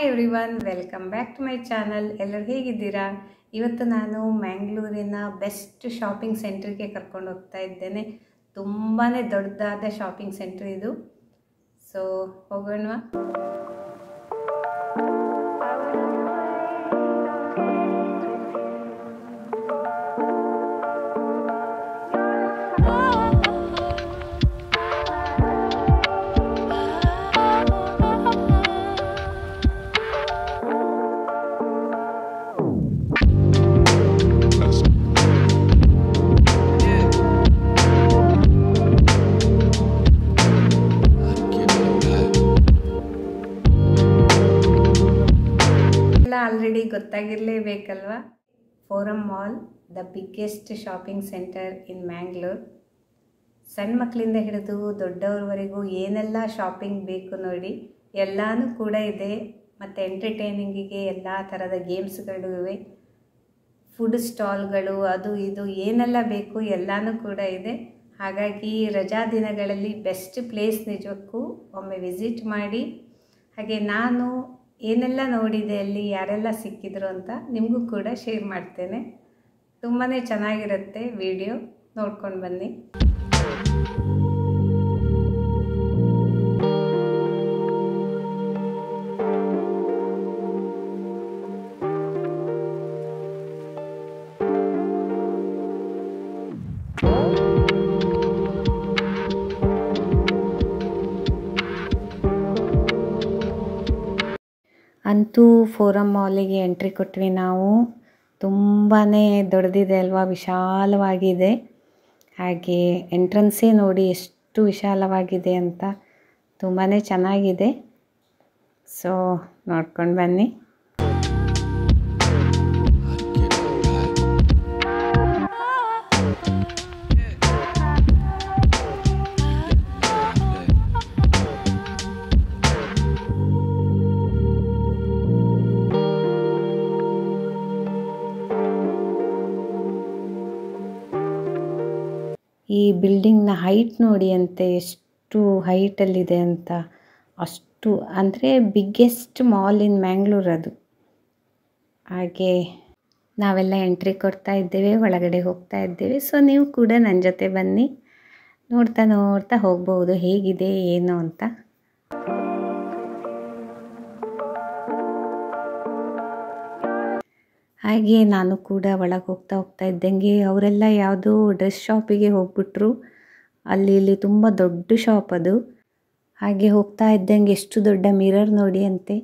Hi everyone welcome back to my channel ಎಲ್ಲರೂ ಹೇಗಿದ್ದೀರಾ? ಇವತ್ತು ನಾನು ಮ್ಯಾಂಗ್ಳೂರಿನ ಬೆಸ್ಟ್ ಶಾಪಿಂಗ್ ಸೆಂಟ್ರಿಗೆ ಕರ್ಕೊಂಡು ಹೋಗ್ತಾ ಇದ್ದೇನೆ. ತುಂಬಾ ದೊಡ್ಡದಾದ ಶಾಪಿಂಗ್ ಸೆಂಟ್ರ್ ಇದು. ಸೊ ಹೋಗೋಣವಾ? Already ಗೊತ್ತಾಗಿರಲೇಬೇಕಲ್ವಾ Forum Mall, the biggest shopping centre in Mangalore. ಸಣ್ಣ ಮಕ್ಕಳಿಂದ ಹಿಡಿದು ದೊಡ್ಡವ್ರವರೆಗೂ ಏನೆಲ್ಲ ಶಾಪಿಂಗ್ ಬೇಕು ನೋಡಿ, ಎಲ್ಲನೂ ಕೂಡ ಇದೆ. ಮತ್ತು ಎಂಟರ್ಟೈನಿಂಗಿಗೆ ಎಲ್ಲ ಥರದ ಗೇಮ್ಸ್ಗಳು ಇವೆ. ಫುಡ್ ಸ್ಟಾಲ್ಗಳು, ಅದು ಇದು, ಏನೆಲ್ಲ ಬೇಕು ಎಲ್ಲನೂ ಕೂಡ ಇದೆ. ಹಾಗಾಗಿ ರಜಾ ದಿನಗಳಲ್ಲಿ ಬೆಸ್ಟ್ ಪ್ಲೇಸ್ ನಿಜಕ್ಕೂ ಒಮ್ಮೆ ವಿಸಿಟ್ ಮಾಡಿ. ಹಾಗೆ ನಾನು ಏನೆಲ್ಲ ನೋಡಿದೆ ಅಲ್ಲಿ, ಯಾರೆಲ್ಲ ಸಿಕ್ಕಿದ್ರು ಅಂತ ನಿಮಗೂ ಕೂಡ ಶೇರ್ ಮಾಡ್ತೇನೆ. ತುಂಬಾ ಚೆನ್ನಾಗಿರುತ್ತೆ ವಿಡಿಯೋ ನೋಡ್ಕೊಂಡು ಬನ್ನಿ. ಅಂತೂ ಫೋರಮ್ ಮಾಲಿಗೆ ಎಂಟ್ರಿ ಕೊಟ್ವಿ ನಾವು. ತುಂಬಾ ದೊಡ್ಡದಿದೆ ಅಲ್ವಾ, ವಿಶಾಲವಾಗಿದೆ. ಹಾಗೆ ಎಂಟ್ರೆನ್ಸೇ ನೋಡಿ ಎಷ್ಟು ವಿಶಾಲವಾಗಿದೆ ಅಂತ ತುಂಬಾ ಚೆನ್ನಾಗಿದೆ. ಸೊ ನೋಡ್ಕೊಂಡು ಬನ್ನಿ. ಬಿಲ್ಡಿಂಗ್ನ ಹೈಟ್ ನೋಡಿ ಅಂತೆ, ಎಷ್ಟು ಹೈಟಲ್ಲಿದೆ ಅಂತ. ಅಷ್ಟು, ಅಂದರೆ ಬಿಗ್ಗೆಸ್ಟ್ ಮಾಲ್ ಇನ್ ಮ್ಯಾಂಗ್ಳೂರ್ ಅದು. ಹಾಗೆ ನಾವೆಲ್ಲ ಎಂಟ್ರಿ ಕೊಡ್ತಾ ಇದ್ದೇವೆ, ಒಳಗಡೆ ಹೋಗ್ತಾ ಇದ್ದೇವೆ. ಸೊ ನೀವು ಕೂಡ ನನ್ನ ಜೊತೆ ಬನ್ನಿ. ನೋಡ್ತಾ ನೋಡ್ತಾ ಹೋಗ್ಬೋದು, ಹೇಗಿದೆ, ಏನು ಅಂತ. ಹಾಗೆ ನಾನು ಕೂಡ ಒಳಗೆ ಹೋಗ್ತಾ ಹೋಗ್ತಾ ಇದ್ದಂಗೆ ಅವರೆಲ್ಲ ಯಾವುದೋ ಡ್ರೆಸ್ ಶಾಪಿಗೆ ಹೋಗ್ಬಿಟ್ರು. ಅಲ್ಲಿ ಇಲ್ಲಿ ತುಂಬ ದೊಡ್ಡ ಶಾಪ್ ಅದು. ಹಾಗೆ ಹೋಗ್ತಾ ಇದ್ದಂಗೆ ಎಷ್ಟು ದೊಡ್ಡ ಮಿರರ್ ನೋಡಿ ಅಂತೆ.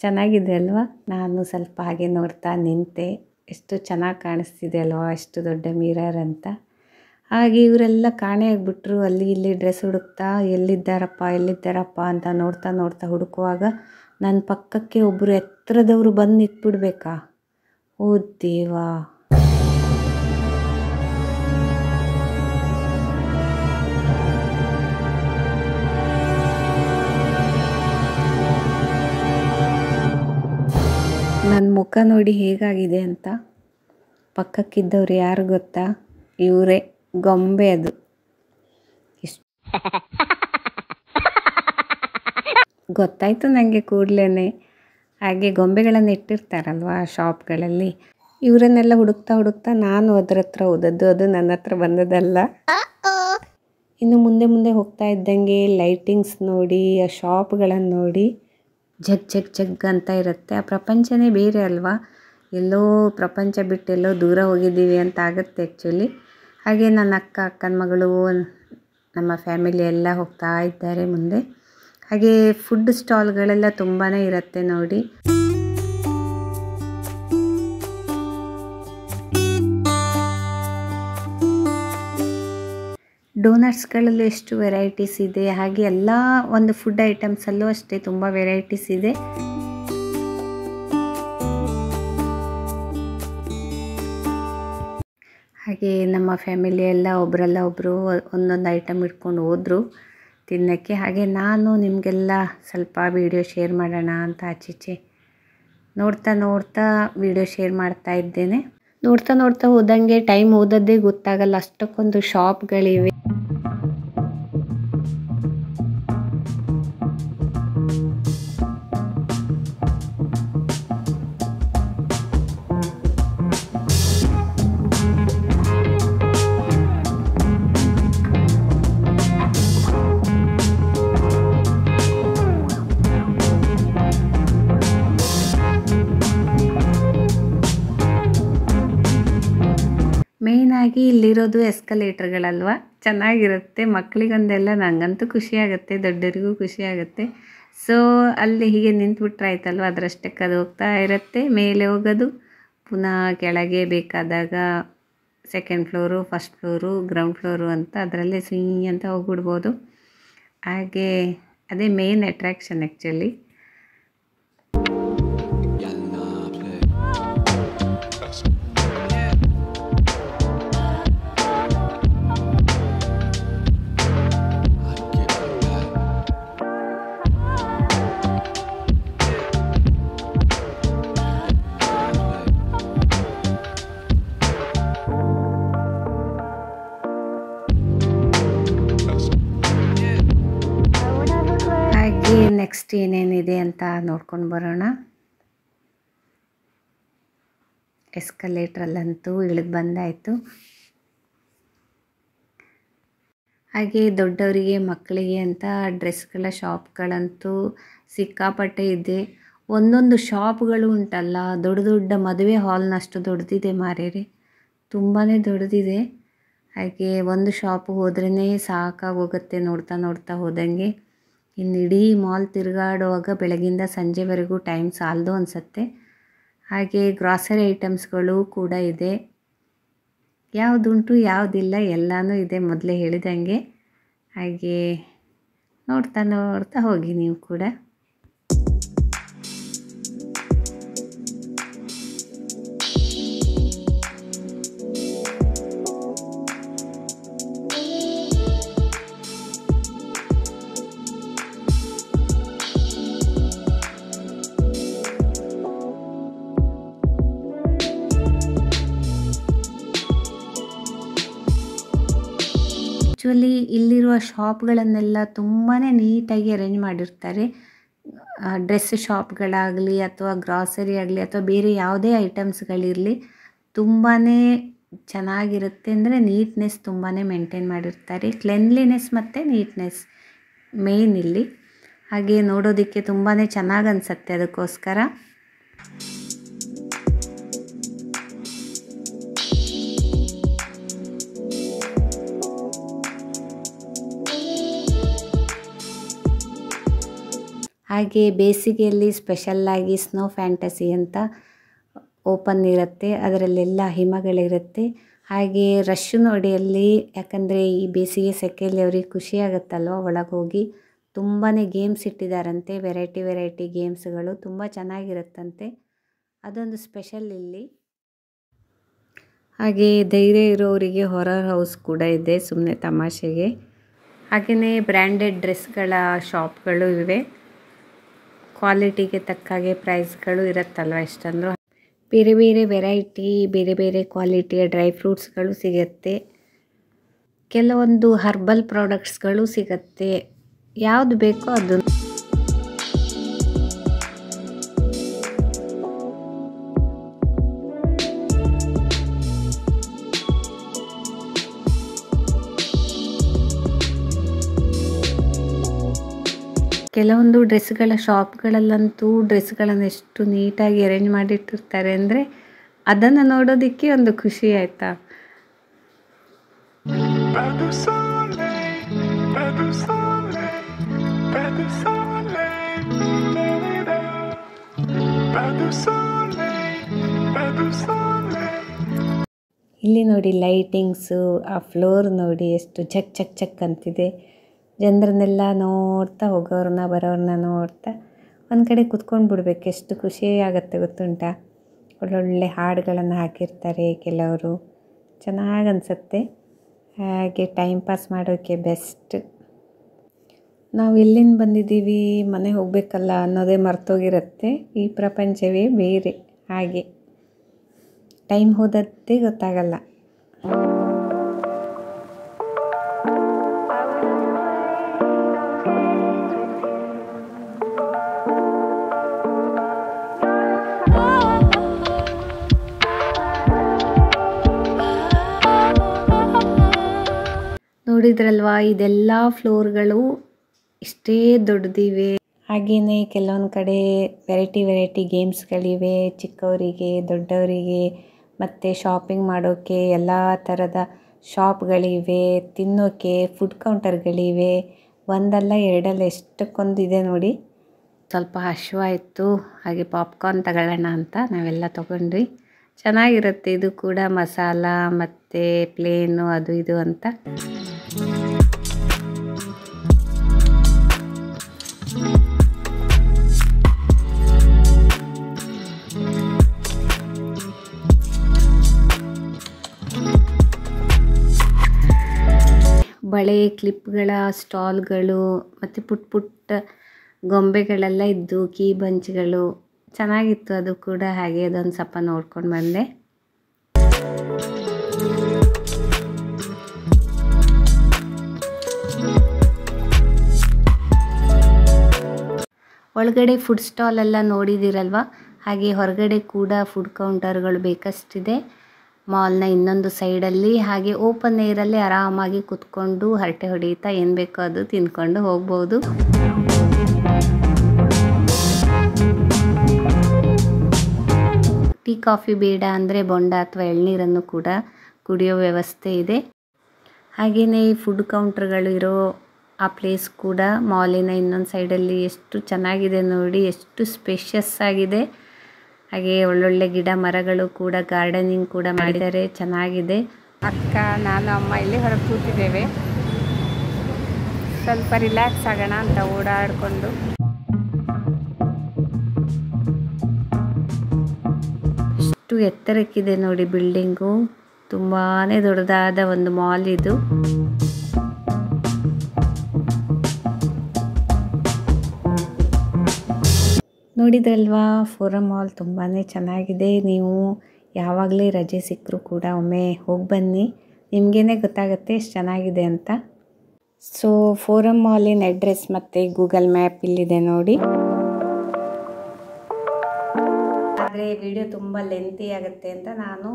ಚೆನ್ನಾಗಿದೆ ಅಲ್ವಾ? ನಾನು ಸ್ವಲ್ಪ ಹಾಗೆ ನೋಡ್ತಾ ನಿಂತೆ. ಎಷ್ಟು ಚೆನ್ನಾಗಿ ಕಾಣಿಸ್ತಿದೆ ಅಲ್ವಾ ಎಷ್ಟು ದೊಡ್ಡ ಮಿರರ್ ಅಂತ. ಹಾಗೆ ಇವರೆಲ್ಲ ಕಾಣೆ ಆಗಿಬಿಟ್ರು. ಅಲ್ಲಿ ಇಲ್ಲಿ ಡ್ರೆಸ್ ಹುಡುಕ್ತಾ, ಎಲ್ಲಿದ್ದಾರಪ್ಪ ಎಲ್ಲಿದ್ದಾರಪ್ಪ ಅಂತ ನೋಡ್ತಾ ನೋಡ್ತಾ ಹುಡುಕುವಾಗ ನನ್ನ ಪಕ್ಕಕ್ಕೆ ಒಬ್ಬರು ಎತ್ತರದವರು ಬಂದು ನಿಂತ್ಬಿಡ್ಬೇಕಾ? ಓ ನನ್ನ ಮುಖ ನೋಡಿ ಹೇಗಾಗಿದೆ ಅಂತ? ಪಕ್ಕಕ್ಕಿದ್ದವ್ರು ಯಾರು ಗೊತ್ತಾ? ಇವರೇ ಗೊಂಬೆ ಅದು. ಗೊತ್ತಾಯ್ತು ನನಗೆ ಕೂಡಲೇ ಹಾಗೆ ಗೊಂಬೆಗಳನ್ನು ಇಟ್ಟಿರ್ತಾರಲ್ವ ಶಾಪ್ಗಳಲ್ಲಿ. ಇವರನ್ನೆಲ್ಲ ಹುಡುಕ್ತಾ ಹುಡುಕ್ತಾ ನಾನು ಅದ್ರ ಹತ್ರ ಹೋದದ್ದು, ಅದು ನನ್ನ ಹತ್ರ ಬಂದದಲ್ಲ ಇನ್ನು ಮುಂದೆ ಮುಂದೆ ಹೋಗ್ತಾ ಇದ್ದಂಗೆ ಲೈಟಿಂಗ್ಸ್ ನೋಡಿ, ಆ ಶಾಪ್ಗಳನ್ನು ನೋಡಿ ಜಗ್ ಜಗ್ ಜಗ್ ಅಂತ ಇರುತ್ತೆ. ಆ ಪ್ರಪಂಚನೇ ಬೇರೆ ಅಲ್ವಾ? ಎಲ್ಲೋ ಪ್ರಪಂಚ ಬಿಟ್ಟು ಎಲ್ಲೋ ದೂರ ಹೋಗಿದ್ದೀವಿ ಅಂತ ಆಗುತ್ತೆ ಆ್ಯಕ್ಚುಲಿ ಹಾಗೆ ನನ್ನ ಅಕ್ಕ, ಅಕ್ಕನ ಮಗಳು, ನಮ್ಮ ಫ್ಯಾಮಿಲಿ ಎಲ್ಲ ಹೋಗ್ತಾ ಇದ್ದಾರೆ ಮುಂದೆ. ಹಾಗೆ ಫುಡ್ ಸ್ಟಾಲ್ಗಳೆಲ್ಲ ತುಂಬಾ ಇರುತ್ತೆ ನೋಡಿ. ಡೋನಟ್ಸ್ಗಳಲ್ಲೂ ಎಷ್ಟು ವೆರೈಟೀಸ್ ಇದೆ, ಹಾಗೆ ಎಲ್ಲ ಒಂದು ಫುಡ್ ಐಟಮ್ಸಲ್ಲೂ ಅಷ್ಟೇ ತುಂಬ ವೆರೈಟೀಸ್ ಇದೆ. ಹಾಗೆ ನಮ್ಮ ಫ್ಯಾಮಿಲಿ ಎಲ್ಲ ಒಬ್ಬರಲ್ಲ ಒಬ್ಬರು ಒಂದೊಂದು ಐಟಮ್ ಇಟ್ಕೊಂಡು ಹೋದರು. ತಿನ್ನೋಕ್ಕೆ. ಹಾಗೆ ನಾನು ನಿಮಗೆಲ್ಲ ಸ್ವಲ್ಪ ವೀಡಿಯೋ ಶೇರ್ ಮಾಡೋಣ ಅಂತ ಆಚೀಚೆ. ನೋಡ್ತಾ ನೋಡ್ತಾ ವೀಡಿಯೋ ಶೇರ್ ಮಾಡ್ತಾ ಇದ್ದೇನೆ. ನೋಡ್ತಾ ನೋಡ್ತಾ ಹೋದಂಗೆ ಟೈಮ್ ಓದೋದೇ ಗೊತ್ತಾಗಲ್ಲ. ಅಷ್ಟಕ್ಕೊಂದು ಶಾಪ್ಗಳಿವೆ ಎಸ್ಕಲೇಟ್ರ್ಗಳಲ್ವಾ ಎಸ್ಕಲೇಟರ್ಗಳಲ್ವ ಚೆನ್ನಾಗಿರುತ್ತೆ. ಮಕ್ಕಳಿಗೊಂದೆಲ್ಲ ನನಗಂತೂ ಖುಷಿಯಾಗುತ್ತೆ, ದೊಡ್ಡರಿಗೂ ಖುಷಿಯಾಗುತ್ತೆ. ಸೊ ಅಲ್ಲಿ ಹೀಗೆ ನಿಂತ್ಬಿಟ್ರೆ ಆಯ್ತಲ್ವ? ಅದರಷ್ಟಕ್ಕೆ ಅದು ಹೋಗ್ತಾ ಇರುತ್ತೆ. ಮೇಲೆ ಹೋಗೋದು, ಪುನಃ ಕೆಳಗೆ ಬೇಕಾದಾಗ second floor first floor ground floor ಅಂತ ಅದರಲ್ಲೇ ಸ್ವಿಂಗ್ ಅಂತ ಹೋಗ್ಬಿಡ್ಬೋದು. ಹಾಗೆ, ಅದೇ ಮೇನ್ ಅಟ್ರ್ಯಾಕ್ಷನ್ ಆ್ಯಕ್ಚುಲಿ ಅಂತ ನೋಡ್ಕೊಂಡು ಬರೋಣ. ಎಸ್ಕಲೇಟ್ರಲ್ಲಂತೂ ಇಳಿದು ಬಂದಾಯಿತು. ಹಾಗೆ ದೊಡ್ಡವರಿಗೆ ಮಕ್ಕಳಿಗೆ ಅಂತ ಡ್ರೆಸ್ಗಳ ಶಾಪ್ಗಳಂತೂ ಸಿಕ್ಕಾಪಟ್ಟೆ ಇದೆ. ಒಂದೊಂದು ಶಾಪ್ಗಳು ಉಂಟಲ್ಲ, ದೊಡ್ಡ ದೊಡ್ಡ ಮದುವೆ ಹಾಲ್ನಷ್ಟು ದೊಡ್ಡದಿದೆ ಮಾರೇರಿ. ತುಂಬಾ ದೊಡ್ಡದಿದೆ. ಹಾಗೆ ಒಂದು ಶಾಪ್ ಹೋದ್ರೇ ಸಾಕಾಗೋಗುತ್ತೆ ನೋಡ್ತಾ ನೋಡ್ತಾ ಹೋದಂಗೆ. ಇನ್ನು ಇಡೀ ಮಾಲ್ ತಿರುಗಾಡುವಾಗ ಬೆಳಗಿಂದ ಸಂಜೆವರೆಗೂ ಟೈಮ್ ಸಾಲದು ಅನಿಸುತ್ತೆ. ಹಾಗೆ ಗ್ರಾಸರಿ ಐಟಮ್ಸ್ಗಳು ಕೂಡ ಇದೆ. ಯಾವುದುಂಟು ಯಾವುದಿಲ್ಲ ಎಲ್ಲನೂ ಇದೆ ಮೊದಲೇ ಹೇಳಿದಂಗೆ. ಹಾಗೆ ನೋಡ್ತಾ ನೋಡ್ತಾ ಹೋಗಿ ನೀವು ಕೂಡ. ಆ್ಯಕ್ಚುಲಿ ಇಲ್ಲಿರುವ ಶಾಪ್ಗಳನ್ನೆಲ್ಲ ತುಂಬಾ ನೀಟಾಗಿ ಅರೇಂಜ್ ಮಾಡಿರ್ತಾರೆ. ಡ್ರೆಸ್ ಶಾಪ್ಗಳಾಗಲಿ ಅಥವಾ ಗ್ರಾಸರಿ ಆಗಲಿ ಅಥವಾ ಬೇರೆ ಯಾವುದೇ ಐಟಮ್ಸ್ಗಳಿರಲಿ ತುಂಬಾ ಚೆನ್ನಾಗಿರುತ್ತೆ ಅಂದರೆ ನೀಟ್ನೆಸ್ ತುಂಬಾ ಮೇಂಟೈನ್ ಮಾಡಿರ್ತಾರೆ. ಕ್ಲೆನ್ಲಿನೆಸ್ ಮತ್ತು ನೀಟ್ನೆಸ್ ಮೇಯ್ನ್ ಇಲ್ಲಿ. ಹಾಗೆ ನೋಡೋದಕ್ಕೆ ತುಂಬಾ ಚೆನ್ನಾಗಿ ಅನಿಸುತ್ತೆ ಅದಕ್ಕೋಸ್ಕರ. ಹಾಗೆ ಬೇಸಿಗೆಯಲ್ಲಿ ಸ್ಪೆಷಲ್ಲಾಗಿ ಸ್ನೋ ಫ್ಯಾಂಟಸಿ ಅಂತ ಓಪನ್ ಇರುತ್ತೆ. ಅದರಲ್ಲೆಲ್ಲ ಹಿಮಗಳಿರುತ್ತೆ. ಹಾಗೆ ರಶ್ಶು ನೋಡಿಯಲ್ಲಿ, ಯಾಕಂದರೆ ಈ ಬೇಸಿಗೆ ಸೆಕೆಯಲ್ಲಿ ಅವ್ರಿಗೆ ಖುಷಿಯಾಗುತ್ತಲ್ವ ಒಳಗೆ ಹೋಗಿ? ತುಂಬಾ ಗೇಮ್ಸ್ ಇಟ್ಟಿದ್ದಾರಂತೆ ವೆರೈಟಿ ವೆರೈಟಿ ಗೇಮ್ಸ್ಗಳು ತುಂಬ ಚೆನ್ನಾಗಿರುತ್ತಂತೆ. ಅದೊಂದು ಸ್ಪೆಷಲ್ ಇಲ್ಲಿ. ಹಾಗೆ ಧೈರ್ಯ ಇರೋರಿಗೆ ಹೊರರ್ ಹೌಸ್ ಕೂಡ ಇದೆ ಸುಮ್ಮನೆ ತಮಾಷೆಗೆ. ಹಾಗೆಯೇ ಬ್ರ್ಯಾಂಡೆಡ್ ಡ್ರೆಸ್ಗಳ ಶಾಪ್ಗಳು ಇವೆ. ಕ್ವಾಲಿಟಿಗೆ ತಕ್ಕಾಗೆ ಪ್ರೈಸ್ಗಳು ಇರುತ್ತಲ್ವ ಎಷ್ಟಂದ್ರು. ಬೇರೆ ಬೇರೆ ವೆರೈಟಿ, ಬೇರೆ ಬೇರೆ ಕ್ವಾಲಿಟಿಯ ಡ್ರೈ ಫ್ರೂಟ್ಸ್ಗಳು ಸಿಗುತ್ತೆ. ಕೆಲವೊಂದು ಹರ್ಬಲ್ ಪ್ರಾಡಕ್ಟ್ಸ್ಗಳು ಸಿಗುತ್ತೆ. ಯಾವುದು ಬೇಕೋ ಅದು ಕೆಲವೊಂದು ಡ್ರೆಸ್ಗಳ ಶಾಪ್ಗಳಲ್ಲಂತೂ ಡ್ರೆಸ್ಗಳನ್ನು ಎಷ್ಟು ನೀಟಾಗಿ ಅರೇಂಜ್ ಮಾಡಿಟ್ಟಿರ್ತಾರೆ ಅಂದರೆ ಅದನ್ನು ನೋಡೋದಕ್ಕೆ ಒಂದು ಖುಷಿ ಆಯಿತಾ. ಇಲ್ಲಿ ನೋಡಿ ಲೈಟಿಂಗ್ಸು ಆ ಫ್ಲೋರ್ ನೋಡಿ ಎಷ್ಟು ಚಕ್ ಚಕ್ ಚಕ್ ಅಂತಿದೆ. ಜನರನ್ನೆಲ್ಲ ನೋಡ್ತಾ ಹೋಗೋರನ್ನ ಬರೋರನ್ನ ನೋಡ್ತಾ ಒಂದು ಕಡೆ ಕುತ್ಕೊಂಡು ಬಿಡ್ಬೇಕು. ಎಷ್ಟು ಖುಷಿ ಆಗುತ್ತೆ ಗೊತ್ತುಂಟ? ಒಳ್ಳೊಳ್ಳೆ ಹಾಡುಗಳನ್ನು ಹಾಕಿರ್ತಾರೆ ಕೆಲವರು. ಚೆನ್ನಾಗಿ ಅನಿಸುತ್ತೆ. ಹಾಗೆ ಟೈಮ್ ಪಾಸ್ ಮಾಡೋಕ್ಕೆ ಬೆಸ್ಟ್ ನಾವು ಎಲ್ಲಿಂದ ಬಂದಿದ್ದೀವಿ? ಮನೆ ಹೋಗಬೇಕಲ್ಲ ಅನ್ನೋದೇ ಮರ್ತೋಗಿರುತ್ತೆ. ಈ ಪ್ರಪಂಚವೇ ಬೇರೆ. ಹಾಗೆ. ಟೈಮ್ ಹೋದದ್ದೇ ಗೊತ್ತಾಗಲ್ಲ. ನೋಡಿದ್ರಲ್ವಾ? ಇದೆಲ್ಲ ಫ್ಲೋರ್ಗಳು ಇಷ್ಟೇ ದೊಡ್ಡದಿವೆ. ಹಾಗೆಯೇ ಕೆಲವೊಂದು ಕಡೆ ವೆರೈಟಿ ವೆರೈಟಿ ಗೇಮ್ಸ್ಗಳಿವೆ. ಚಿಕ್ಕವರಿಗೆ, ದೊಡ್ಡವರಿಗೆ, ಮತ್ತು ಶಾಪಿಂಗ್ ಮಾಡೋಕ್ಕೆ ಎಲ್ಲ ಥರದ ಶಾಪ್ಗಳಿವೆ. ತಿನ್ನೋಕ್ಕೆ ಫುಡ್ ಕೌಂಟರ್ಗಳಿವೆ. ಒಂದಲ್ಲ ಎರಡಲ್ಲ ಎಷ್ಟಕ್ಕೊಂದಿದೆ ನೋಡಿ. ಸ್ವಲ್ಪ ಹಶ್ವಾಯಿತು. ಹಾಗೆ ಪಾಪ್ಕಾರ್ನ್ ತಗೊಳ್ಳೋಣ ಅಂತ ನಾವೆಲ್ಲ ತೊಗೊಂಡ್ವಿ. ಚೆನ್ನಾಗಿರುತ್ತೆ. ಇದು ಕೂಡ ಮಸಾಲ, ಮತ್ತು ಪ್ಲೇನು, ಅದು ಇದು ಅಂತ. ಬಳೆ ಕ್ಲಿಪ್ಗಳ, ಸ್ಟಾಲ್ಗಳು ಮತ್ತು ಪುಟ್ಟ ಪುಟ್ಟ ಗೊಂಬೆಗಳೆಲ್ಲ ಇದ್ದು ಕೀ ಬಂಚ್ಗಳು ಚೆನ್ನಾಗಿತ್ತು ಅದು ಕೂಡ ಹಾಗೆ ಅದೊಂದು ಸ್ವಲ್ಪ ನೋಡ್ಕೊಂಡು ಬಂದೆ. ಒಳಗಡೆ ಫುಡ್ ಸ್ಟಾಲ್ ಎಲ್ಲ ನೋಡಿದ್ದೀರಲ್ವ ಹಾಗೆ ಹೊರಗಡೆ ಕೂಡ ಫುಡ್ ಕೌಂಟರ್ಗಳು ಬೇಕಷ್ಟಿದೆ. ಮಾಲ್ನ ಇನ್ನೊಂದು ಸೈಡಲ್ಲಿ ಹಾಗೆ ಓಪನ್ ಏರಲ್ಲಿ ಆರಾಮಾಗಿ ಕುತ್ಕೊಂಡು ಹರಟೆ ಹೊಡೀತಾ ಏನು ಬೇಕೋ ಅದು ತಿಂದ್ಕೊಂಡು ಹೋಗ್ಬೋದು. ಟೀ ಕಾಫಿ ಬೇಡ ಅಂದರೆ ಬೊಂಡ ಅಥವಾ ಎಳ್ನೀರನ್ನು ಕೂಡ ಕುಡಿಯೋ ವ್ಯವಸ್ಥೆ ಇದೆ. ಹಾಗೆಯೇ ಈ ಫುಡ್ ಕೌಂಟ್ರ್ಗಳು ಇರೋ ಆ ಪ್ಲೇಸ್ ಕೂಡ ಮಾಲಿನ ಇನ್ನೊಂದು ಸೈಡಲ್ಲಿ ಎಷ್ಟು ಚೆನ್ನಾಗಿದೆ ನೋಡಿ, ಎಷ್ಟು ಸ್ಪೇಷಿಯಸ್ ಆಗಿದೆ. ಹಾಗೆ ಒಳ್ಳೊಳ್ಳೆ ಗಿಡ ಮರಗಳು ಕೂಡ ಗಾರ್ಡನಿಂಗ್ ಕೂಡ ಮಾಡಿದ್ದಾರೆ ಚೆನ್ನಾಗಿದೆ. ಅಕ್ಕ ನಾನು ಅಮ್ಮ ಇಲ್ಲಿ ಹೊರಗೆ ಕೂತಿದ್ದೇವೆ. ಸ್ವಲ್ಪ ರಿಲ್ಯಾಕ್ಸ್ ಆಗೋಣ ಅಂತ ಓಡಾಡಿಕೊಂಡು. ಎಷ್ಟು ಎತ್ತರಕ್ಕಿದೆ ನೋಡಿ ಬಿಲ್ಡಿಂಗು ತುಂಬಾ ದೊಡ್ಡದಾದ ಒಂದು ಮಾಲ್ ಇದು. ನೋಡಿದ್ರಲ್ವಾ? ಫೋರಮ್ ಮಾಲ್ ತುಂಬಾ ಚೆನ್ನಾಗಿದೆ. ನೀವು ಯಾವಾಗಲೇ ರಜೆ ಸಿಕ್ಕರೂ ಕೂಡ ಒಮ್ಮೆ ಹೋಗಿ ಬನ್ನಿ. ನಿಮಗೇ ಗೊತ್ತಾಗುತ್ತೆ ಎಷ್ಟು ಚೆನ್ನಾಗಿದೆ ಅಂತ. ಸೊ ಫೋರಮ್ ಮಾಲಿನ ಅಡ್ರೆಸ್ ಮತ್ತು ಗೂಗಲ್ ಮ್ಯಾಪ್ ಇಲ್ಲಿದೆ ನೋಡಿ. ಆದರೆ ವಿಡಿಯೋ ತುಂಬ ಲೆಂತಿ ಆಗುತ್ತೆ ಅಂತ ನಾನು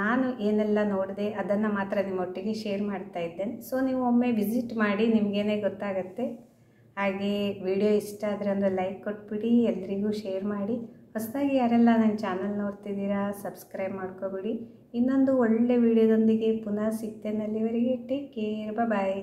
ನಾನು ಏನೆಲ್ಲ ನೋಡಿದೆ ಅದನ್ನು ಮಾತ್ರ ನಿಮ್ಮೊಟ್ಟಿಗೆ ಶೇರ್ ಮಾಡ್ತಾ ಇದ್ದೇನೆ. ಸೊ ನೀವು ಒಮ್ಮೆ ವಿಸಿಟ್ ಮಾಡಿ ನಿಮಗೇನೆ ಗೊತ್ತಾಗುತ್ತೆ. ಹಾಗೆ ವಿಡಿಯೋ ಇಷ್ಟ ಆದರೆ ಒಂದು ಲೈಕ್ ಕೊಟ್ಬಿಡಿ, ಎಲ್ರಿಗೂ ಶೇರ್ ಮಾಡಿ. ಹೊಸದಾಗಿ ಯಾರೆಲ್ಲ ನನ್ನ ಚಾನಲ್ ನೋಡ್ತಿದ್ದೀರಾ ಸಬ್ಸ್ಕ್ರೈಬ್ ಮಾಡ್ಕೊಬಿಡಿ. ಇನ್ನೊಂದು ಒಳ್ಳೆ ವಿಡಿಯೋದೊಂದಿಗೆ ಪುನಃ ಸಿಗ್ತೇನೆ ಅಲ್ಲಿವರೆಗೆ. Take care bye